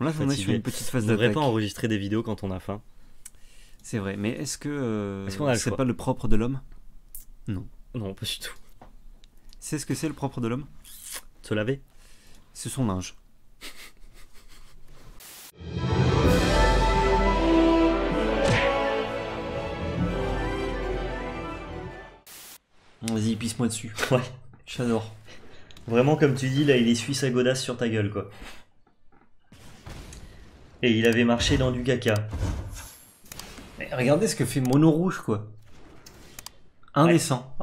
Là, on est sur une petite phase On devrait d'attaque. pas enregistrer des vidéos quand on a faim. C'est vrai, mais est-ce que euh, Est-ce qu'on a le c'est pas le propre de l'homme? Non, pas du tout. C'est ce que c'est le propre de l'homme? Se laver? C'est son linge. Vas-y, pisse-moi dessus. Ouais. J'adore. Vraiment, comme tu dis, là, il essuie sa godasse sur ta gueule, quoi. Et il avait marché dans du caca. Mais regardez ce que fait Mono Rouge, quoi. Indécent.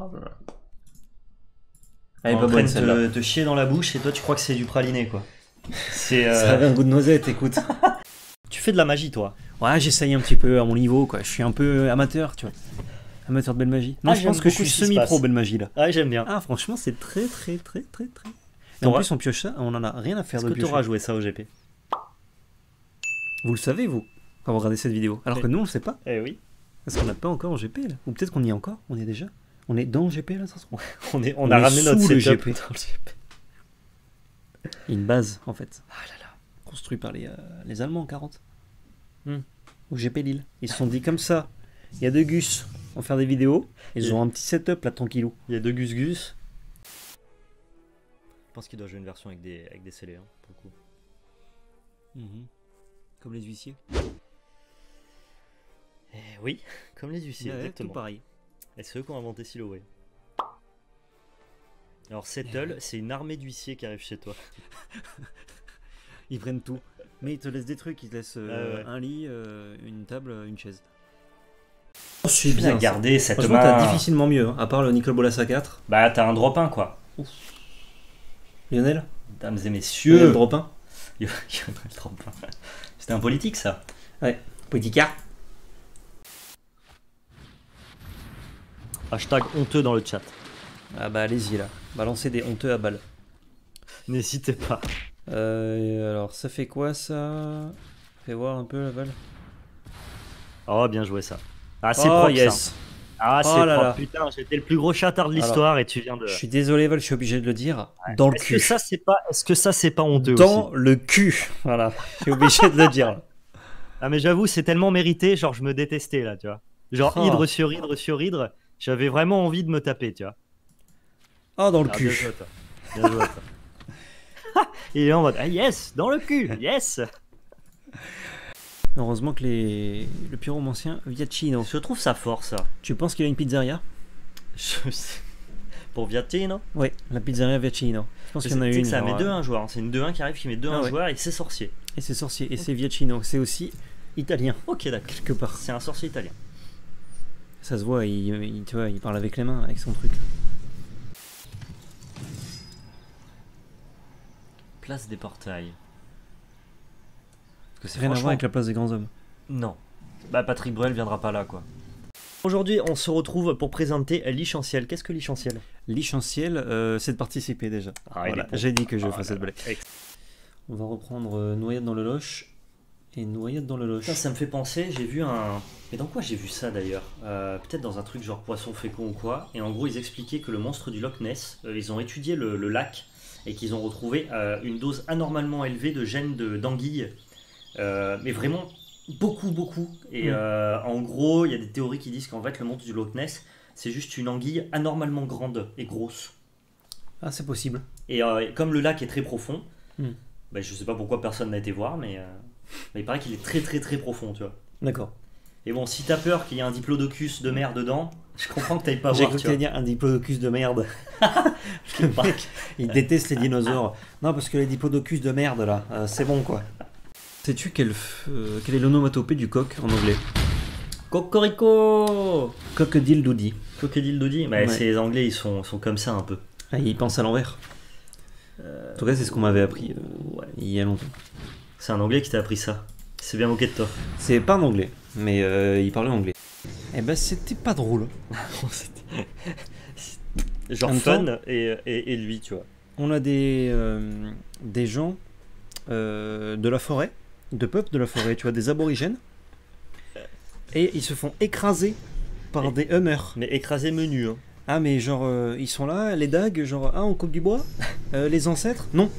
Elle est en pas train bonne de te, te chier dans la bouche et toi, tu crois que c'est du praliné, quoi. C'est. euh, Ça avait un goût de noisette, écoute. Tu fais de la magie, toi. Ouais, j'essaye un petit peu à mon niveau, quoi. Je suis un peu amateur, tu vois. Amateur de belle magie. Non, Ah, je pense que je suis semi-pro belle magie, là. Ah, j'aime bien. Ah, franchement, c'est très, très, très, très, très. Et en T'auras- plus, on pioche ça, on en a rien à faire Est-ce de que tu piocher. auras joué ça au GP Vous le savez, vous, quand vous regardez cette vidéo. Alors que nous, on le sait pas. Eh oui. Parce qu'on n'a pas encore en GP, là? Ou peut-être qu'on y est encore? On y est déjà? On est dans le GP, là, ça se trouve? On, est, on, On a est ramené notre le GP. dans le GP. Une base, en fait. Ah là là. Construit par les, euh, les Allemands en 40. Hmm. Au GP Lille. Ils se sont dit comme ça. Il y a deux Gus. On va faire des vidéos. Ils Et- ont un petit setup, là, tranquillou. Il y a deux Gus Gus. Je pense qu'il doit jouer une version avec des, avec des scellés, hein, pour le coup. Mhm. Comme les huissiers. Eh oui, comme les huissiers, Ouais, exactement. tout pareil. Et c'est eux qui ont inventé Siloway. Alors Settle, c'est une armée d'huissiers qui arrive chez toi. Ils prennent tout. Mais ils te laissent des trucs. Ils te laissent euh, Ah ouais. un lit, euh, une table, une chaise. Je suis bien, ça. garder cette Franchement, main. t'as difficilement mieux. hein, à part le Nicole Bolas à 4. Bah t'as un drop 1 quoi. Lionel Mesdames et Lionel messieurs. drop 1. Il y a un drop 1. C'était un politique ça. Politica. Hashtag honteux dans le chat. Ah bah allez-y là. Balancez des honteux à balles. N'hésitez pas. Euh, alors ça fait quoi ça? Fais voir un peu la balle. Oh bien joué ça. Ah c'est oh propre yes. ça. Ah c'est Oh là propre. là. Putain, j'étais le plus gros chatard de l'histoire et tu viens de. Je suis désolé Val, je suis obligé de le dire. Dans le cul. que ça c'est pas est-ce que ça c'est pas honteux Dans aussi le cul. Voilà. Je suis obligé de le dire. Ah mais j'avoue, c'est tellement mérité, genre je me détestais là, tu vois. Genre Oh. hydre sur hydre sur hydre, j'avais vraiment envie de me taper, tu vois. Oh dans le Ah, bien cul. joué, toi. Bien joué, toi. Il est en mode ah yes, dans le cul, yes. Heureusement que les... le pyromancien Viacino. Je trouve ça fort ça. Tu penses qu'il a une pizzeria? Je sais. Pour Viatino Oui, la pizzeria Viacino. Je pense qu'il y en a une. que ça met deux euh, un joueur, hein. c'est une 2-1 qui arrive qui met 2 Ah ouais. joueur et c'est sorcier. Et c'est sorcier. Et c'est Viacino. C'est aussi italien, Ok d'accord. quelque part. C'est un sorcier italien. Ça se voit, il, il- tu vois, il parle avec les mains, avec son truc. Place des portails. Que C'est rien à voir avec la place des grands hommes. Non. Bah Patrick Bruel viendra pas là quoi. Aujourd'hui, on se retrouve pour présenter Lichanciel. Qu'est-ce que Lichanciel Lichanciel, euh, c'est de participer déjà. Ah, il Voilà. J'ai dit que je Ah ferais cette blague. On va reprendre euh, Noyade dans le loche et Noyade dans le loche. Putain, ça me fait penser, j'ai vu un. Mais dans quoi j'ai vu ça d'ailleurs? Euh, Peut-être dans un truc genre poisson fécond ou quoi. Et en gros, ils expliquaient que le monstre du Loch Ness, euh, ils ont étudié le, le lac et qu'ils ont retrouvé euh, une dose anormalement élevée de gènes de- d'anguilles. Euh, mais vraiment beaucoup, beaucoup. Et Mm. euh, en gros, il y a des théories qui disent qu'en fait, le monstre du Loch Ness, c'est juste une anguille anormalement grande et grosse. Ah, c'est possible. Et euh, comme le lac est très profond, Mm. bah, je sais pas pourquoi personne n'a été voir, mais, euh, mais il paraît qu'il est très très très profond, tu vois. D'accord. Et bon, si t'as peur qu'il y ait un diplodocus de mer dedans, je comprends que t'ailles pas J'ai voir. cru que t'allais dire un diplodocus de merde. Le mec, il déteste les dinosaures. Non, parce que les diplodocus de merde, là, euh, c'est bon, quoi. Sais-tu euh, quelle est l'onomatopée du coq en anglais Cocorico Crocodile doody. Crocodile Doddy bah, Ouais. c'est Les Anglais, ils sont, sont comme ça un peu. Ah, il pense à l'envers. En tout cas, c'est ce qu'on m'avait appris euh, Ouais. il y a longtemps. C'est un Anglais qui t'a appris ça. C'est bien moqué de toi. C'est pas un anglais, mais euh, il parlait anglais. Eh ben, c'était pas drôle. Genre fun et, et, et lui, tu vois. On a des, euh, des gens euh, de la forêt, de peuples de la forêt, tu vois, des aborigènes. Et ils se font écraser par Et- des hummers. Mais écrasé menu. Hein. Ah, mais genre, euh, ils sont là, les dagues, genre, ah, on coupe du bois Euh, Les ancêtres Non.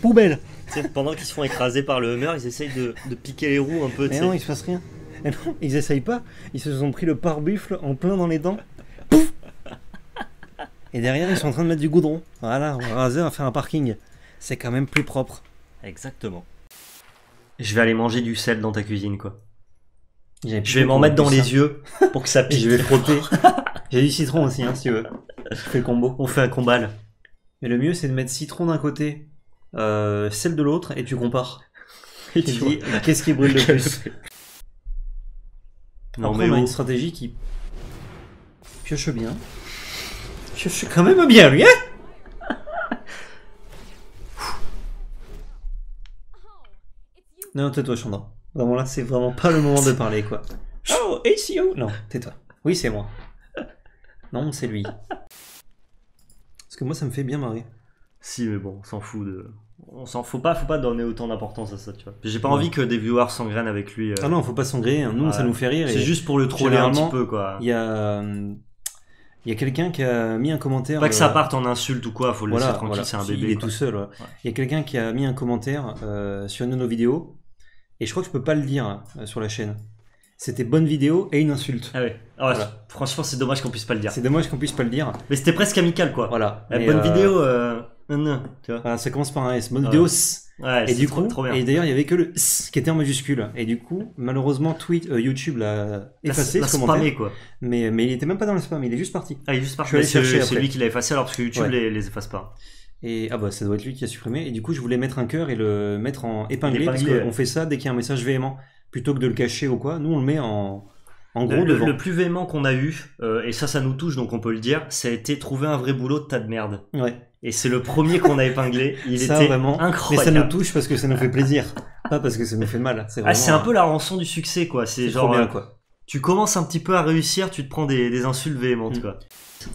Poubelle pendant qu'ils se font écraser par le Hummer, ils essayent de, de piquer les roues un peu. Mais non, il se passe rien. Et non, ils essayent pas. Ils se sont pris le pare-buffle en plein dans les dents. Pouf Et derrière, ils sont en train de mettre du goudron. Voilà, on va raser, on va faire un parking. C'est quand même plus propre. Exactement. Je vais aller manger du sel dans ta cuisine, quoi. Je vais m'en mettre dans les yeux pour que ça pique. Je vais frotter. J'ai du citron aussi, hein, si tu veux. Je fais le combo. On fait un combat. Mais le mieux, c'est de mettre citron d'un côté, euh, sel de l'autre, et tu compares. Et tu dis, qu'est-ce qui brûle le plus Non Après, mais on a une stratégie qui pioche bien. Pioche quand même bien, lui, hein Non, tais-toi, Chandra. Vraiment là, c'est vraiment pas le moment de parler, quoi. Oh, ACO Non, tais-toi. Oui, c'est moi. Non, c'est lui. Parce que moi, ça me fait bien marrer. Si mais bon, on s'en fout de. On s'en faut pas, faut pas donner autant d'importance à ça, tu vois. J'ai pas Ouais. envie que des viewers s'engrainent avec lui. euh. Ah non, faut pas s'engrainer. hein. Nous, Ouais. ça nous fait rire. C'est juste pour le troller un petit peu, quoi. Il y a, euh, il y a quelqu'un qui a mis un commentaire. Pas que ça euh, parte en insulte ou quoi, faut le Voilà, laisser tranquille, voilà. c'est un bébé. Il est quoi. tout seul. ouais. Il y a quelqu'un qui a mis un commentaire euh, sur une de nos vidéos. Et je crois que je peux pas le dire euh, sur la chaîne. C'était bonne vidéo et une insulte. Ah ouais. Ah ouais, Voilà. Franchement, c'est dommage qu'on puisse pas le dire. C'est dommage qu'on puisse pas le dire. Mais c'était presque amical, quoi. Voilà. La bonne euh, vidéo, euh... non, non, tu vois. voilà, ça commence par un S. Bonne Ah vidéo. ouais. S. Ouais, Et du trop, coup, trop bien. et d'ailleurs, il y avait que le S qui était en majuscule. Et du coup, malheureusement, tweet, euh, YouTube l'a effacé la spammé, quoi. Mais, mais il était même pas dans le spam, il est juste parti. Ah, il est juste parti. Je Mais C'est chercher c'est lui qui l'a effacé alors parce que YouTube les, les efface pas. Et ah bah ça doit être lui qui a supprimé. Et du coup, je voulais mettre un cœur et le mettre en épinglé, parce qu'on ouais. fait ça dès qu'il y a un message véhément. Plutôt que de le cacher ou quoi, nous on le met en, en gros le- devant. le plus véhément qu'on a eu, euh, et ça, ça nous touche donc on peut le dire, ça a été trouver un vrai boulot de tas de merde. Ouais. Et c'est le premier qu'on a épinglé. Il ça était vraiment. Mais incroyable. ça nous touche parce que ça nous fait plaisir, pas parce que ça nous fait mal. C'est Ah, un peu la rançon du succès, quoi. C'est genre, trop bien euh, quoi. tu commences un petit peu à réussir, tu te prends des, des insultes véhémentes, Mm. quoi.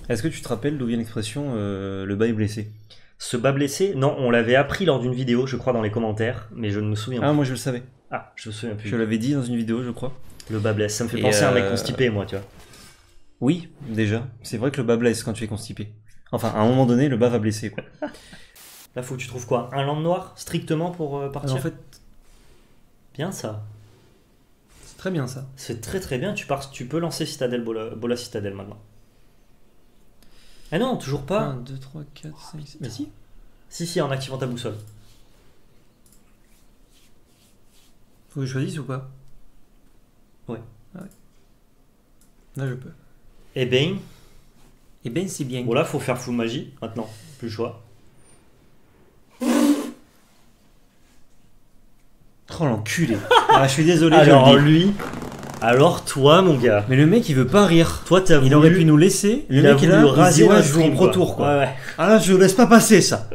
Est-ce que tu te rappelles d'où vient l'expression euh, le bas est blessé? Ce bas blessé, non, on l'avait appris lors d'une vidéo, je crois, dans les commentaires, mais je ne me souviens Ah pas. moi je le savais. Ah, je me souviens plus. Je l'avais dit dans une vidéo, je crois. Le bas blesse, ça me fait Et penser à un mec euh, constipé, moi, tu vois. Oui, déjà. C'est vrai que le bas blesse quand tu es constipé. Enfin, à un moment donné, le bas va blesser quoi. Là, faut que tu trouves quoi Un lampe noir, strictement, pour euh, partir en fait, Bien ça. c'est très bien ça. C'est très très bien, tu, pars, tu peux lancer Citadel Bola, Bola Citadel maintenant. Ah non, toujours pas. 1, 2, 3, 4, 5, 6. Mais si. Si, si, en activant ta boussole. Faut que je choisisse ou pas Ouais. Ah ouais. Là je peux. Eh ben, Eh ben c'est bien. bon là, faut faire full magie, maintenant. Plus le choix. Oh l'enculé. ah, je suis désolé, Alors lui, alors toi, mon gars. Mais le mec il veut pas rire. Toi, t'as Il voulu, aurait pu nous laisser. Le il mec il voulu a il raser ouais, je joue en stream, pro tour quoi. Ouais, ouais. Ah là je laisse pas passer ça.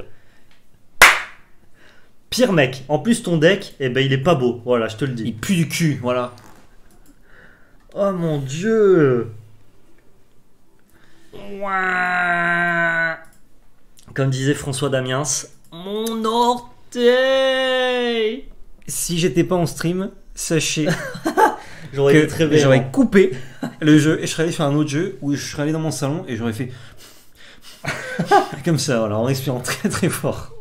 Pire mec. En plus, ton deck, eh ben, il est pas beau. Voilà, je te le dis. Il pue du cul, voilà. Oh mon dieu Comme disait François Damiens, mon orteil Si j'étais pas en stream, sachez J'aurais très j'aurais coupé le jeu et je serais allé sur un autre jeu où je serais allé dans mon salon et j'aurais fait comme ça, voilà, en respirant très très fort.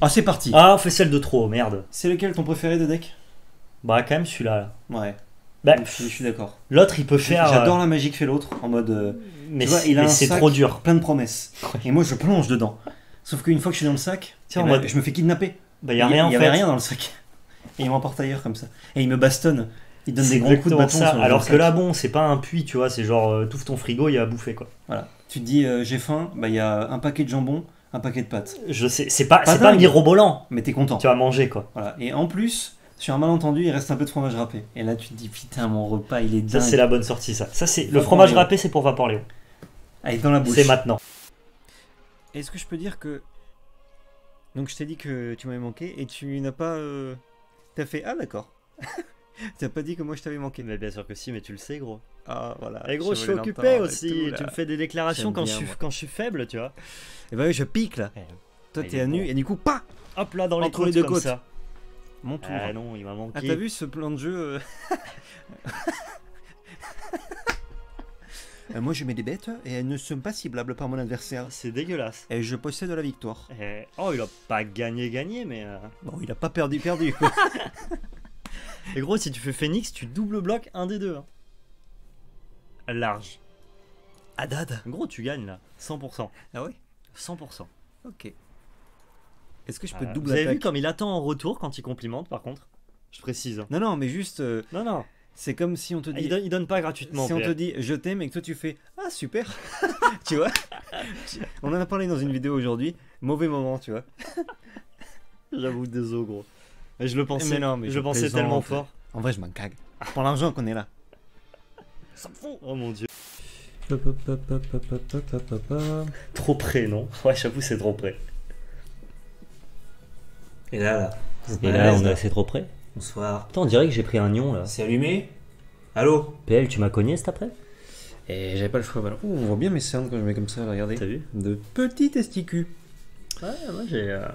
Ah c'est parti. Ah, on fait celle de trop, merde. C'est lequel ton préféré de deck Bah, quand même celui-là. là. Ouais. Bah, Je suis, d'accord. L'autre, il peut faire. J'adore euh, la magie que fait l'autre en mode euh, Mais c'est- trop dur. plein de promesses. Et moi je plonge dedans. Sauf qu'une fois que je suis dans le sac, Tiens, eh en ben, mode- je me fais kidnapper. Bah, y a rien en Il y fait. avait rien dans le sac. Et il m'emporte ailleurs comme ça. Et il me bastonne. Il donne des gros coups de bâton. ça. Alors sac. que là, bon, c'est pas un puits, tu vois. C'est genre, euh, t'ouvres ton frigo, il y a à bouffer, quoi. Voilà. Tu te dis euh, j'ai faim, bah il y a un paquet de jambon, un paquet de pâtes. Je sais, c'est pas, Pas c'est pas mirobolant. Mais t'es content. Tu vas manger, quoi. Voilà. Et en plus, sur un malentendu, il reste un peu de fromage râpé. Et là tu te dis putain mon repas il est Ça, dingue. c'est la bonne sortie, ça. Ça, c'est le fromage Léo. râpé, c'est pour Vapor Léo. Allez dans la bouche. C'est maintenant. Est-ce que je peux dire que donc je t'ai dit que tu m'avais manqué et tu n'as pas euh, t'as fait ah d'accord. T'as pas dit que moi je t'avais manqué. Mais bien sûr que si, mais tu le sais, gros. Ah voilà. Et gros, je suis occupé aussi. tout, tu me fais des déclarations quand bien, je, suis, moi. quand je suis faible, tu vois. Et bah oui je pique là. Eh, Toi il t'es à nu et du coup pas Hop là, dans les Entre côtes, les deux comme côtes. ça. mon tour. Ah non, il m'a manqué. Ah t'as vu ce plan de jeu euh? Euh, moi, je mets des bêtes et elles ne sont pas ciblables par mon adversaire. C'est dégueulasse. Et je possède la victoire. Eh, Oh, il a pas gagné, gagné, mais. euh, Bon, il a pas perdu, perdu. quoi. Et gros, si tu fais Phoenix, tu double bloques un des deux. hein. Large. Haddad. Gros, tu gagnes là. 100%. Ah ouais? 100%. Ok. Est-ce que je peux Euh, double Vous avez vu comme il attend en retour quand il complimente, par contre? Je précise. hein. Non, non, mais juste, euh, Non, non. c'est comme si on te Ah, dit. Il donne, il donne pas gratuitement. si on te dit je t'aime et que toi tu fais ah super, tu vois? On en a parlé dans une vidéo aujourd'hui. Mauvais moment, tu vois. J'avoue, désolé, gros. Mais je le pensais, Mais non, mais je je le pensais plaisante. tellement fort. En vrai, je m'en cague. Pour l'argent qu'on est là. Ça me fout. Oh mon dieu. Trop près, non? Ouais, j'avoue, c'est trop près. Et là, là. Et là, on est assez trop près. Bonsoir. Attends, on dirait que j'ai pris un nion là. C'est allumé? Allô? PL, tu m'as cogné cet après? Et j'avais pas le choix. Voilà. Ouh, on voit bien mes cernes quand je mets comme ça, regardez. T'as vu? De petits testicules. Ouais, moi j'ai. euh,